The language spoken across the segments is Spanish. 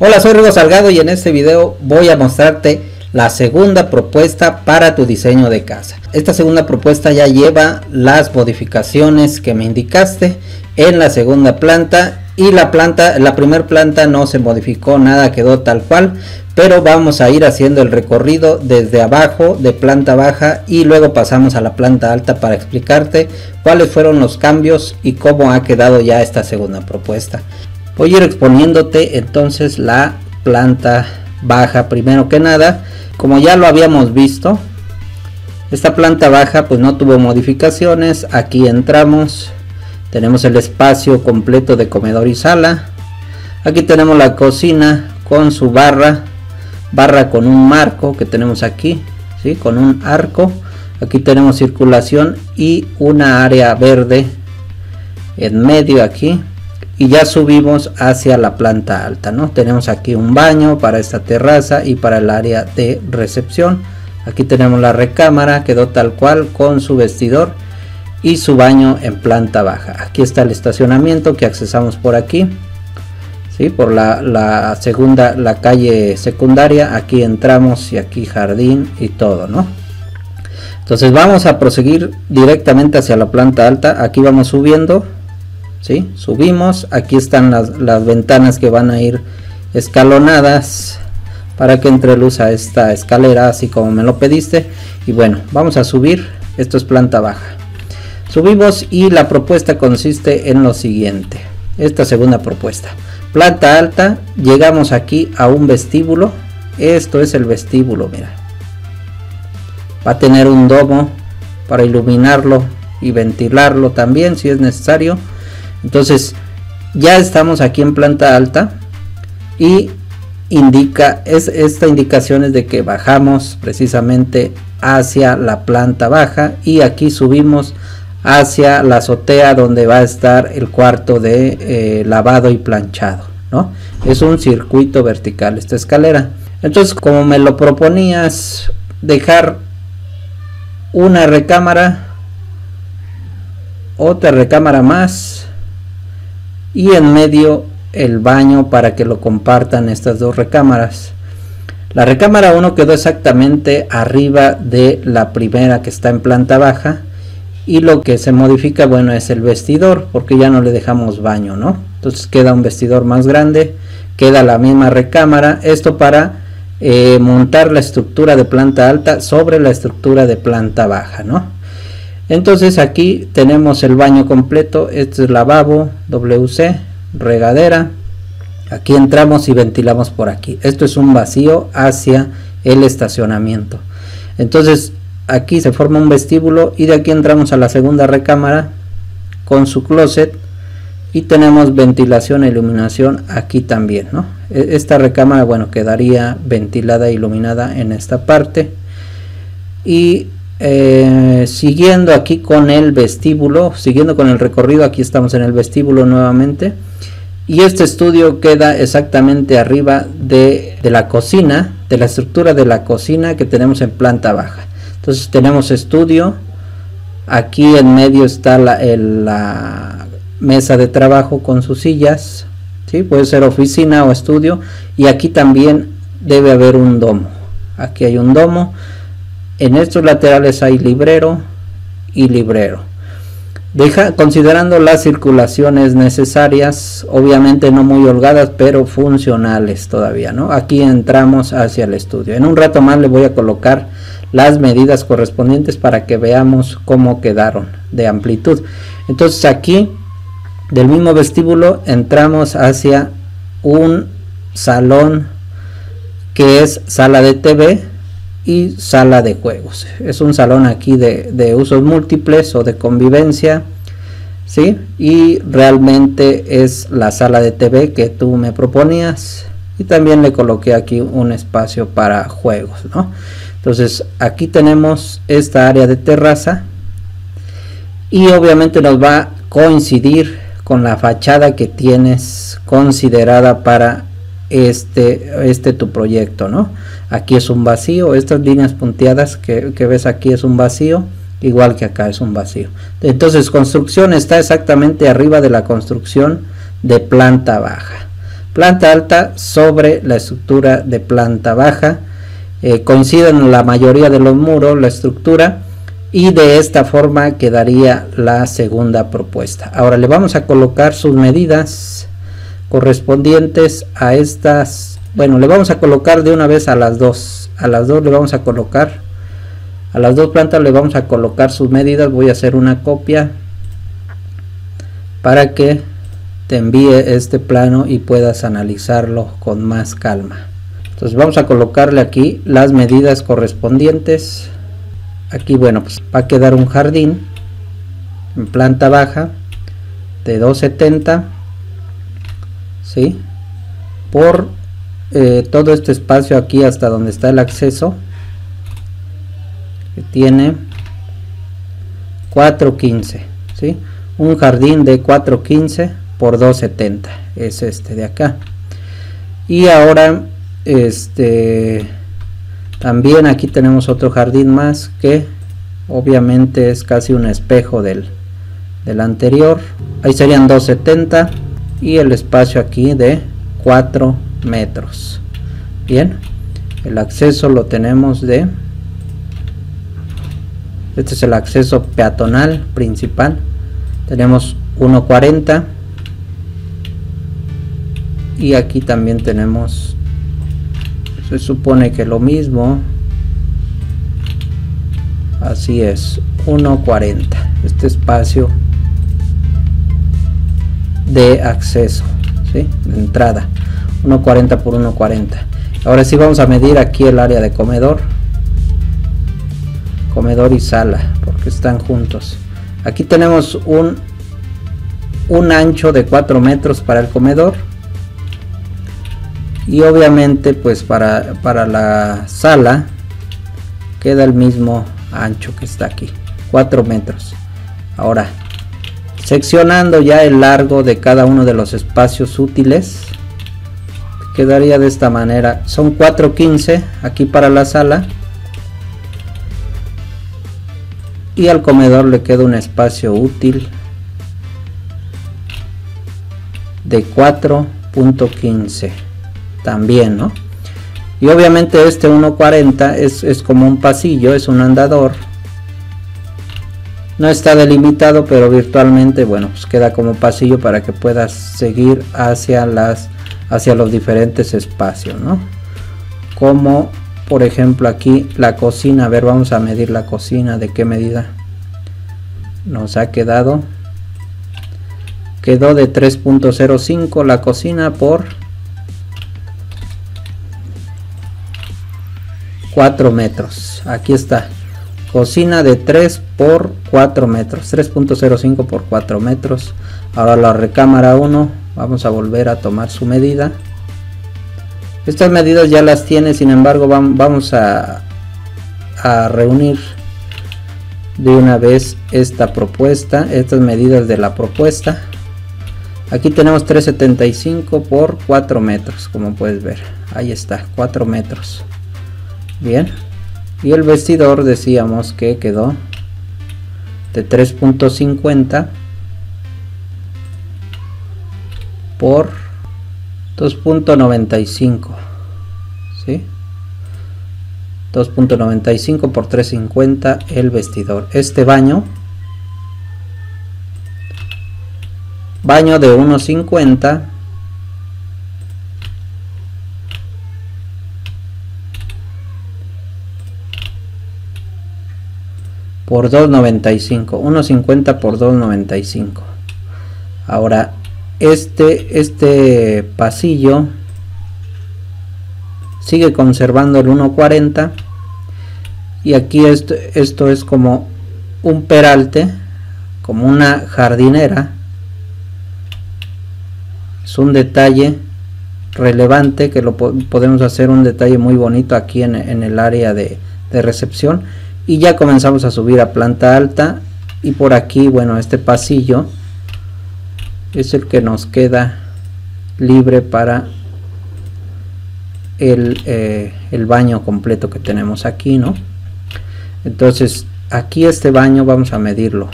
Hola, soy Rigo Salgado y en este video voy a mostrarte la segunda propuesta para tu diseño de casa. Esta segunda propuesta ya lleva las modificaciones que me indicaste en la segunda planta y la planta, la primera planta no se modificó nada, quedó tal cual, pero vamos a ir haciendo el recorrido desde abajo de planta baja y luego pasamos a la planta alta para explicarte cuáles fueron los cambios y cómo ha quedado ya esta segunda propuesta. Voy a ir exponiéndote entonces la planta baja primero que nada. Como ya lo habíamos visto, esta planta baja pues no tuvo modificaciones. Aquí entramos, tenemos el espacio completo de comedor y sala. Aquí tenemos la cocina con su barra, barra con un marco que tenemos aquí, ¿sí? con un arco. Aquí tenemos circulación y una área verde en medio aquí y ya subimos hacia la planta alta no tenemos aquí un baño para esta terraza y para el área de recepción. Aquí tenemos la recámara quedó tal cual con su vestidor y su baño en planta baja. Aquí está el estacionamiento que accesamos por aquí ¿sí? por la, la segunda la calle secundaria. Aquí entramos y aquí jardín y todo no entonces vamos a proseguir directamente hacia la planta alta. Aquí vamos subiendo subimos aquí están las, ventanas que van a ir escalonadas para que entre luz a esta escalera así como me lo pediste. Y bueno vamos a subir esto es planta baja. Subimos y la propuesta consiste en lo siguiente esta segunda propuesta. Planta alta llegamos aquí a un vestíbulo esto es el vestíbulo mira. Va a tener un domo para iluminarlo y ventilarlo también si es necesario entonces, ya estamos aquí en planta alta y indica, es, esta indicación es de que bajamos precisamente hacia la planta baja y aquí subimos hacia la azotea donde va a estar el cuarto de eh, lavado y planchado, ¿no? Es un circuito vertical esta escalera. Entonces, como me lo proponías, dejar una recámara, otra recámara más, y en medio el baño para que lo compartan estas dos recámaras. La recámara 1 quedó exactamente arriba de la primera que está en planta baja y lo que se modifica bueno es el vestidor porque ya no le dejamos baño, ¿no? Entonces queda un vestidor más grande, queda la misma recámara, esto para eh, montar la estructura de planta alta sobre la estructura de planta baja, ¿no? Entonces aquí tenemos el baño completo, este es lavabo, WC, regadera. Aquí entramos y ventilamos por aquí. Esto es un vacío hacia el estacionamiento. Entonces aquí se forma un vestíbulo y de aquí entramos a la segunda recámara con su closet y tenemos ventilación e iluminación aquí también. E, esta recámara bueno quedaría ventilada e iluminada en esta parte y eh, siguiendo aquí con el vestíbulo, siguiendo con el recorrido, aquí estamos en el vestíbulo nuevamente. Y este estudio queda exactamente arriba de, la cocina, de la estructura de la cocina que tenemos en planta baja. Entonces tenemos estudio, aquí en medio está la, la mesa de trabajo con sus sillas, ¿sí? puede ser oficina o estudio, y aquí también debe haber un domo. Aquí hay un domo en estos laterales hay librero y librero. Deja, considerando las circulaciones necesarias, obviamente no muy holgadas, pero funcionales todavía, ¿no? Aquí entramos hacia el estudio. En un rato más le voy a colocar las medidas correspondientes para que veamos cómo quedaron de amplitud. Entonces aquí, del mismo vestíbulo, entramos hacia un salón que es sala de TV, y sala de juegos. Es un salón aquí de, usos múltiples o de convivencia. ¿sí? Y realmente es la sala de TV que tú me proponías. Y también le coloqué aquí un espacio para juegos. ¿no? Entonces aquí tenemos esta área de terraza. Y obviamente nos va a coincidir con la fachada que tienes considerada para este, este tu proyecto, ¿no? Aquí es un vacío, estas líneas punteadas que, ves aquí es un vacío, igual que acá es un vacío. Entonces, construcción está exactamente arriba de la construcción de planta baja. planta alta sobre la estructura de planta baja eh, coinciden la mayoría de los muros la estructura y de esta forma quedaría la segunda propuesta ahora le vamos a colocar sus medidas correspondientes a estas bueno le vamos a colocar de una vez a las dos a las dos le vamos a colocar a las dos plantas le vamos a colocar sus medidas voy a hacer una copia para que te envíe este plano y puedas analizarlo con más calma. Entonces vamos a colocarle aquí las medidas correspondientes. Aquí bueno pues va a quedar un jardín en planta baja de 270 ¿sí? por eh, todo este espacio aquí hasta donde está el acceso que tiene 415 ¿sí? un jardín de 415 por 270 es este de acá y ahora este también aquí tenemos otro jardín más que obviamente es casi un espejo del, del anterior ahí serían 270 y el espacio aquí de 4 metros. Bien el acceso lo tenemos de este es el acceso peatonal principal. Tenemos 1.40 y aquí también tenemos se supone que lo mismo. Así es 1.40 este espacio de acceso ¿sí? de entrada. 1.40 por 1.40 ahora sí vamos a medir aquí el área de comedor. Comedor y sala porque están juntos. Aquí tenemos un un ancho de 4 metros para el comedor. Y obviamente pues para, para la sala queda el mismo ancho que está aquí 4 metros. Ahora seccionando ya el largo de cada uno de los espacios útiles. Quedaría de esta manera. Son 4.15 aquí para la sala. Y al comedor le queda un espacio útil de 4.15 también no y obviamente este 1.40 es, es como un pasillo es un andador no está delimitado pero virtualmente bueno pues queda como pasillo para que puedas seguir hacia las hacia los diferentes espacios, ¿no? Como por ejemplo aquí la cocina, a ver, vamos a medir la cocina, de qué medida nos ha quedado. Quedó de 3.05 la cocina por 4 metros. Aquí está. Cocina de 3 por 4 metros. 3.05 por 4 metros. Ahora la recámara 1 vamos a volver a tomar su medida estas medidas ya las tiene sin embargo vamos a, a reunir de una vez esta propuesta estas medidas de la propuesta aquí tenemos 375 por 4 metros como puedes ver ahí está 4 metros bien y el vestidor decíamos que quedó de 3.50 por 2.95 ¿sí? 2.95 por 3.50 el vestidor este baño baño de 1.50 por 2.95 1.50 por 2.95 ahora este, este pasillo sigue conservando el 1.40 y aquí esto, esto es como un peralte como una jardinera. Es un detalle relevante que lo podemos hacer un detalle muy bonito aquí en, en el área de, de, recepción y ya comenzamos a subir a planta alta y por aquí bueno este pasillo es el que nos queda libre para el, eh, el, baño completo que tenemos aquí no entonces aquí este baño vamos a medirlo.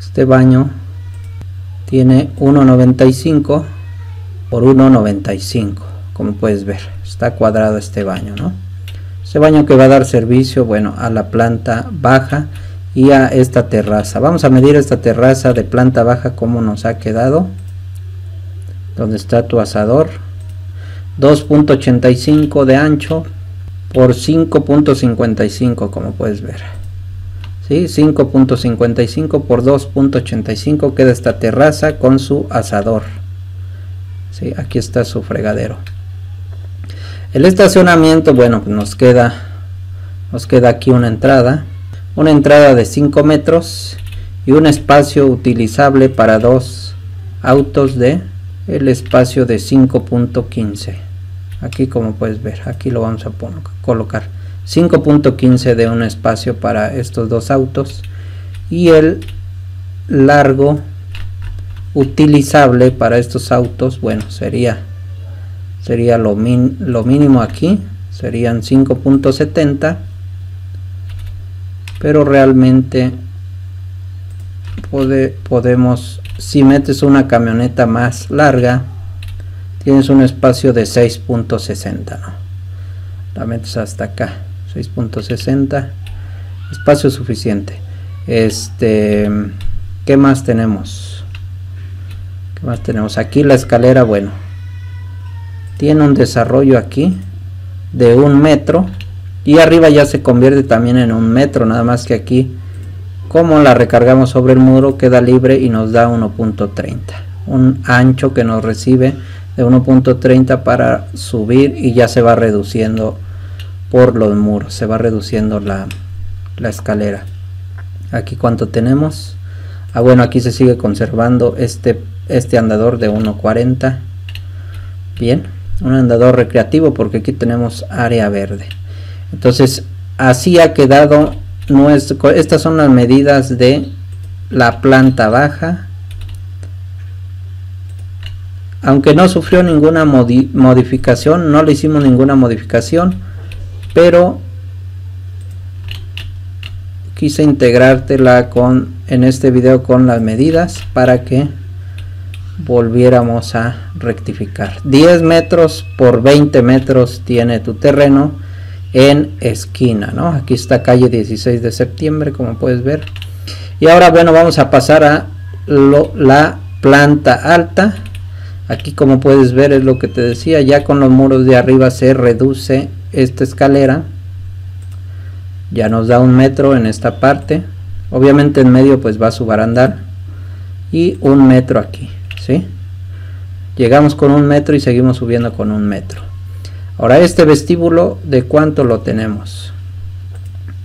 Este baño tiene 1.95 por 1.95 como puedes ver está cuadrado este baño no este baño que va a dar servicio bueno a la planta baja y a esta terraza vamos a medir esta terraza de planta baja como nos ha quedado donde está tu asador 2.85 de ancho por 5.55 como puedes ver ¿sí? 5.55 por 2.85 queda esta terraza con su asador ¿sí? aquí está su fregadero el estacionamiento bueno pues nos queda nos queda aquí una entrada una entrada de 5 metros y un espacio utilizable para dos autos de el espacio de 5.15 aquí como puedes ver aquí lo vamos a colocar. 5.15 de un espacio para estos dos autos y el largo utilizable para estos autos bueno sería sería lo, lo mínimo aquí serían 5.70 pero realmente podemos si metes una camioneta más larga tienes un espacio de 6.60 ¿no? la metes hasta acá 6.60 espacio suficiente. Este qué más tenemos qué más tenemos aquí la escalera bueno tiene un desarrollo aquí de un metro y arriba ya se convierte también en un metro nada más que aquí como la recargamos sobre el muro queda libre y nos da 1.30 un ancho que nos recibe de 1.30 para subir y ya se va reduciendo por los muros se va reduciendo la, la escalera. Aquí cuánto tenemos. Ah bueno aquí se sigue conservando este este andador de 1.40 bien un andador recreativo porque aquí tenemos área verde. Entonces así ha quedado nuestro estas son las medidas de la planta baja. Aunque no sufrió ninguna modificación no le hicimos ninguna modificación pero quise integrártela con en este video con las medidas para que volviéramos a rectificar. 10 metros por 20 metros tiene tu terreno en esquina ¿no? aquí está calle 16 de septiembre como puedes ver. Y ahora bueno vamos a pasar a la planta alta. Aquí como puedes ver es lo que te decía ya con los muros de arriba se reduce esta escalera. Ya nos da un metro en esta parte. Obviamente en medio pues va su barandal y un metro aquí ¿sí? llegamos con un metro y seguimos subiendo con un metro. Ahora este vestíbulo de cuánto lo tenemos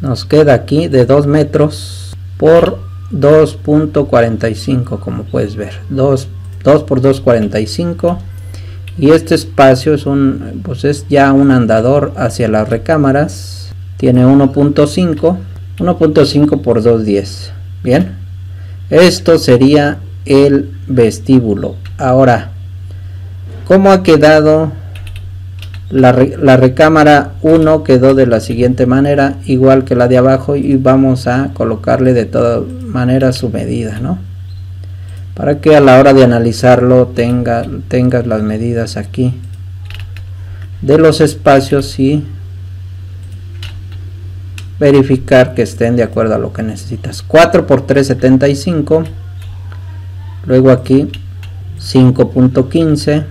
nos queda aquí de 2 metros por 2.45 como puedes ver. 2, 2 por 2.45 y este espacio es un pues es ya un andador hacia las recámaras. Tiene 1.5 1.5 por 2.10 bien. Esto sería el vestíbulo. Ahora cómo ha quedado la, recámara 1 quedó de la siguiente manera igual que la de abajo y vamos a colocarle de todas maneras su medida ¿no? para que a la hora de analizarlo tenga, tengas las medidas aquí de los espacios y verificar que estén de acuerdo a lo que necesitas. 4 por 375 luego aquí 5.15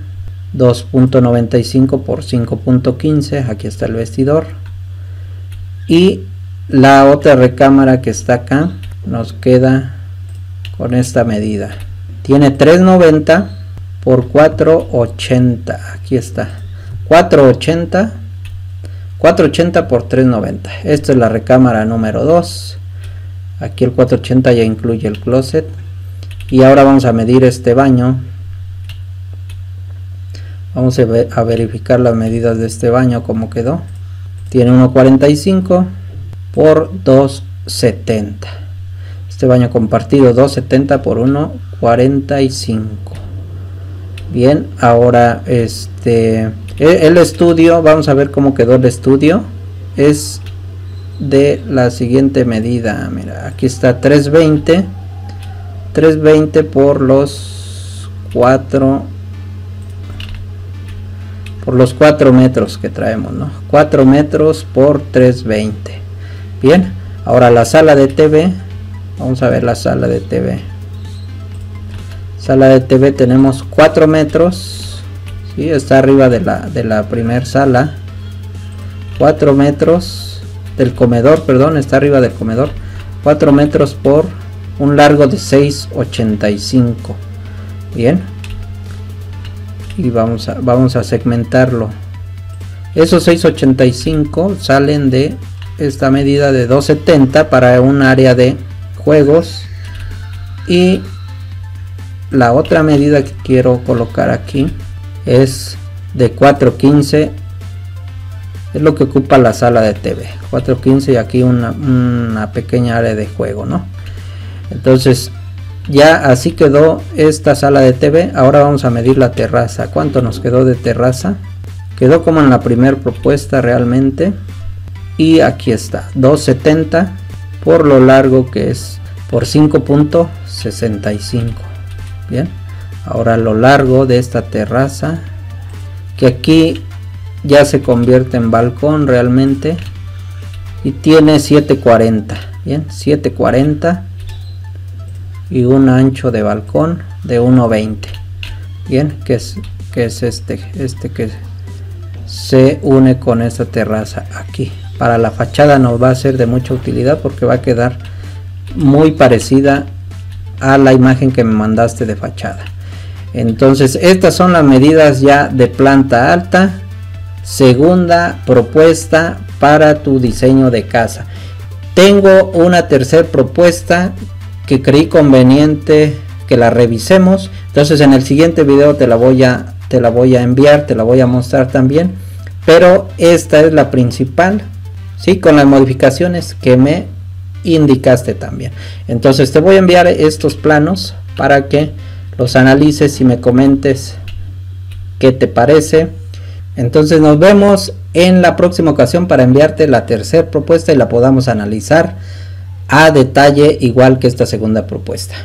2.95 por 5.15 aquí está el vestidor. Y la otra recámara que está acá nos queda con esta medida. Tiene 3.90 por 4.80 aquí está. 4.80 480 por 390 esta es la recámara número 2 aquí el 480 ya incluye el closet y ahora vamos a medir este baño. Vamos a verificar las medidas de este baño como quedó. Tiene 1.45 por 2.70 este baño compartido 2.70 por 1.45 bien ahora este el estudio vamos a ver cómo quedó el estudio. Es de la siguiente medida. Mira aquí está 320 320 por los 4 por los 4 metros que traemos, ¿no? 4 metros por 320. Bien, ahora la sala de TV. Vamos a ver la sala de TV. Sala de TV tenemos 4 metros. ¿sí? Está arriba de la, de la primer sala. 4 metros del comedor, perdón, está arriba del comedor. 4 metros por un largo de 6.85. Bien. Y vamos a, vamos a segmentarlo. Esos 6.85 salen de esta medida de 270 para un área de juegos. Y la otra medida que quiero colocar aquí es de 415 es lo que ocupa la sala de TV 415 y aquí una, una pequeña área de juego no entonces ya así quedó esta sala de TV ahora vamos a medir la terraza. Cuánto nos quedó de terraza quedó como en la primera propuesta realmente. Y aquí está 270 por lo largo que es por 5.65 bien ahora lo largo de esta terraza que aquí ya se convierte en balcón realmente y tiene 740 bien 740 y un ancho de balcón de 1.20 bien que es que es este este que se une con esta terraza aquí. Para la fachada nos va a ser de mucha utilidad porque va a quedar muy parecida a la imagen que me mandaste de fachada. Entonces estas son las medidas ya de planta alta. Segunda propuesta para tu diseño de casa. Tengo una tercera propuesta que creí conveniente que la revisemos. Entonces en el siguiente video te la voy a te la voy a enviar te la voy a mostrar también. Pero esta es la principal sí con las modificaciones que me indicaste también. Entonces te voy a enviar estos planos para que los analices y me comentes qué te parece. Entonces nos vemos en la próxima ocasión para enviarte la tercera propuesta y la podamos analizar a detalle igual que esta segunda propuesta